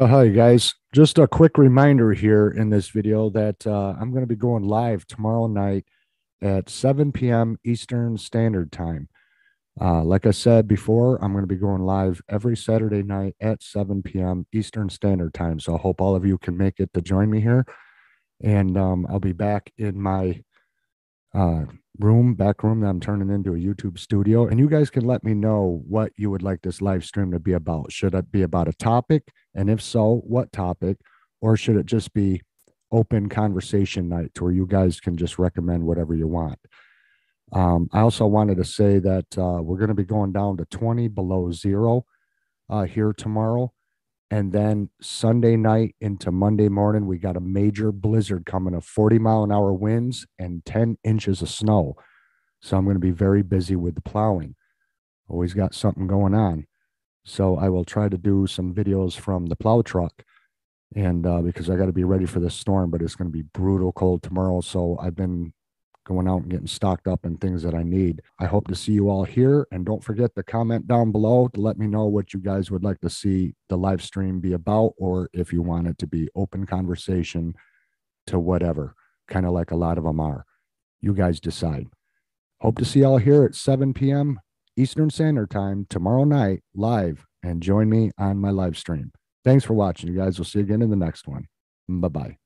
Hi guys, just a quick reminder here in this video that uh, I'm going to be going live tomorrow night at 7 p.m. Eastern Standard Time. Uh, like I said before, I'm going to be going live every Saturday night at 7 p.m. Eastern Standard Time. So I hope all of you can make it to join me here. And um, I'll be back in my uh, room, back room that I'm turning into a YouTube studio. And you guys can let me know what you would like this live stream to be about. Should it be about a topic? And if so, what topic? Or should it just be open conversation night to where you guys can just recommend whatever you want? Um, I also wanted to say that uh, we're going to be going down to 20 below zero uh, here tomorrow. And then Sunday night into Monday morning, we got a major blizzard coming of 40 mile an hour winds and 10 inches of snow. So I'm going to be very busy with the plowing. Always got something going on. So I will try to do some videos from the plow truck. And uh, because I got to be ready for this storm, but it's going to be brutal cold tomorrow. So I've been going out and getting stocked up and things that I need. I hope to see you all here. And don't forget to comment down below to let me know what you guys would like to see the live stream be about, or if you want it to be open conversation to whatever, kind of like a lot of them are. You guys decide. Hope to see y'all here at 7 p.m. Eastern Standard Time tomorrow night live and join me on my live stream. Thanks for watching, you guys. We'll see you again in the next one. Bye bye.